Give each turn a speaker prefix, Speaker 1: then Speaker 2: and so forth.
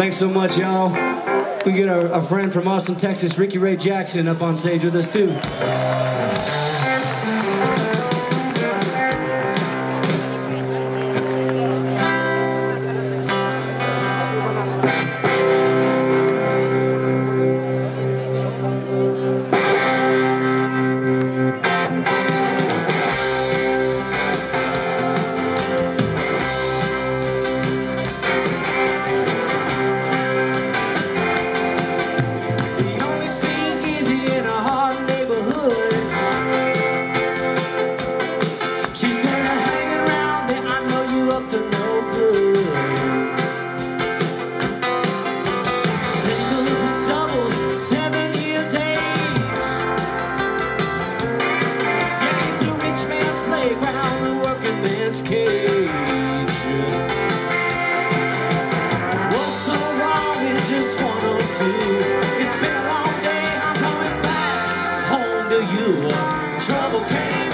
Speaker 1: Thanks so much, y'all. We get our, our friend from Austin, Texas, Ricky Ray Jackson, up on stage with us, too. it's been Trouble came